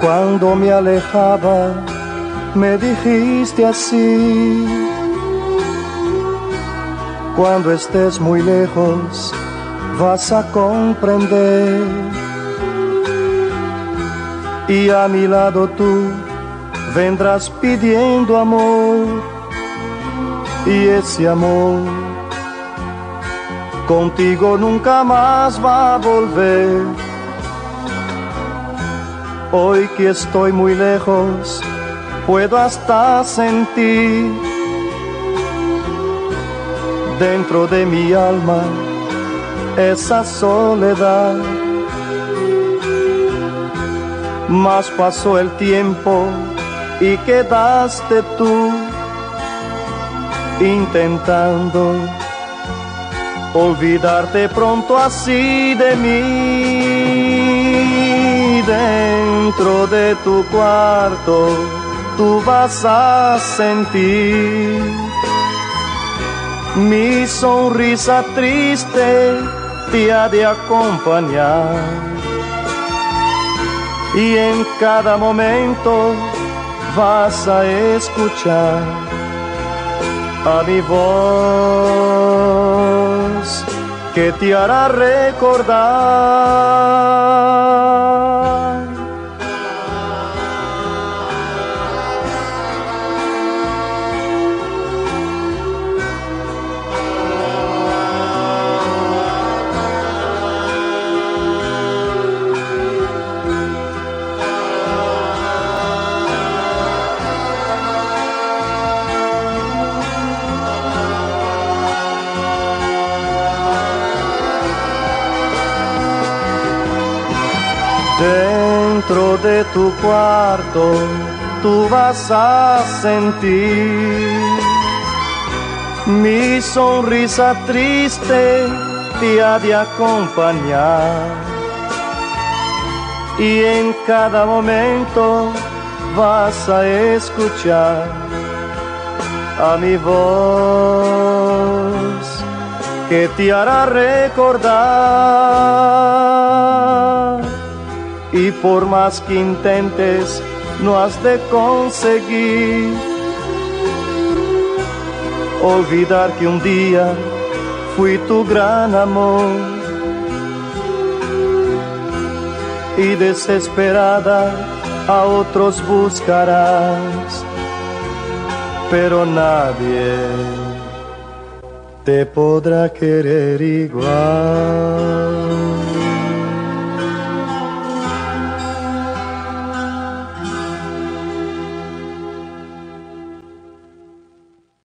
Cuando me alejaba, me dijiste así. Cuando estés muy lejos, vas a comprender. Y a mi lado tú vendrás pidiendo amor. Y ese amor contigo nunca más va a volver Hoy que estoy muy lejos, puedo hasta sentir dentro de mi alma esa soledad. Más pasó el tiempo y quedaste tú intentando olvidarte pronto así de mí dentro de tu cuarto tú vas a sentir mi sonrisa triste te ha de acompañar. Y en cada momento vas a escuchar a mi voz que te hará recordar Dentro de tu cuarto tú vas a sentir mi sonrisa triste te ha de acompañar. Y en cada momento vas a escuchar a mi voz que te hará recordar y por más que intentes no has de conseguir olvidar que un día fui tu gran amor y desesperada a otros buscarás, pero nadie te podrá querer igual.